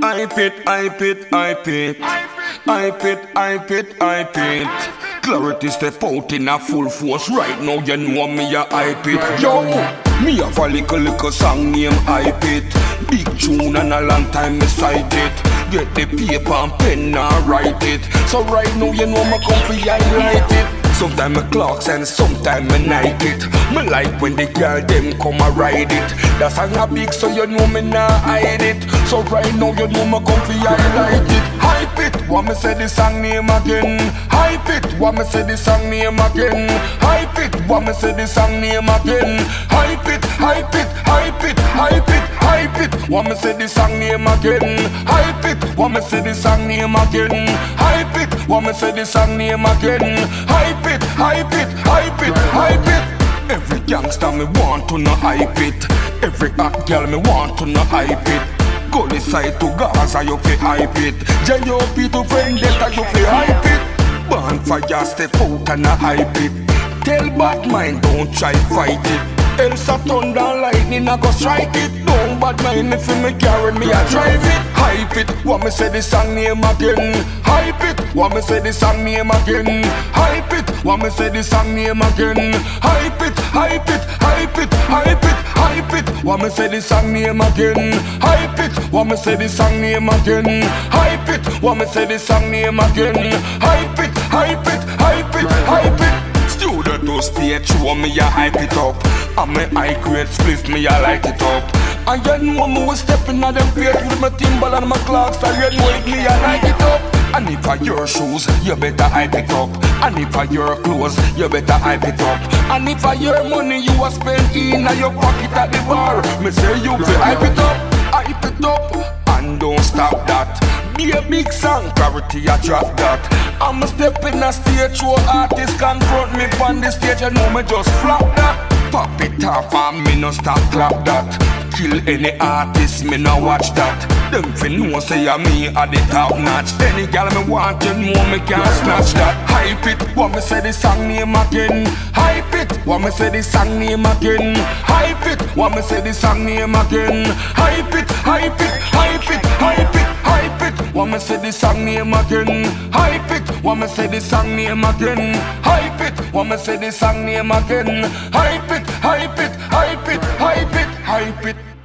Hype it, hype it, hype it. Hype it, hype it, hype it. Clarity step out in a full force right now. You know me a hype it. Yo, me have a little little song name hype it. Big tune and a long time me sight it. Get the paper and pen and write it. So right now you know me come for highlight it. Sometimes me clocks and sometimes me night it. Me like when the girl them come a ride it. That song a big so you know me nah hide it. So right now you know me come fi highlight it. Hype it, want me say the song name again? Hype it, want me say the song name again? Hype it, want me say the song name again? Hype it, hype it, hype it, hype it, hype it. Want me say the song name again? Hype it, want me say the song name again? Hype want me say the song name again? Hype it, hype it, hype it, hype it. Every gangster me want to know hype it. Every hot girl me want to know hype it. Gully side to Gaza you fi hype it. J.O.P. to Vendetta you fi hype it. Bonfire step out and a hype it. Tell bad mind don't try fight it. Else a thunder lightning I go strike it. Don't bad mind if you me carry me I drive it Want me say the song name again? Hype it, want me say the song name again? Hype it, want me say the song name again? Hype it, hype it, hype it, hype it, hype it. Want me say the song name again? Hype it, want me say the song name again? Hype it, want me say the song name again? Hype it, hype it, hype it, hype it. Student to stage show me a hype it up. And me high grade split me a light it up And you know me was stepping on them face with my timbal and my Clarks So you know it me a light it up and if I your shoes, you better hype it up. And if I your clothes, you better hype it up. And if I your money you a spend in your pocket at the bar, me say you fi hype it up, hype it up, and don't stop that. Be a big song, clarity I drop that. I'm a step in a stage show, artists confront me on the stage, you know me just flop that. Pop it off and me no stop clap that. Kill any artist, me no watch that. Them fi know say a me a the top notch. Any gal me want, you know me can't snatch that. Hype it, want me say the song name again. Hype it, want me say the song name again. Hype it, want me say the song name again. Hype it, hype it, hype it, hype it, hype it. Want me say the song name again. Hype it, want me say the song name again. Hype it, when me say the song name again. Hype it, hype it, hype it, hype it, hype it.